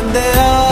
and they are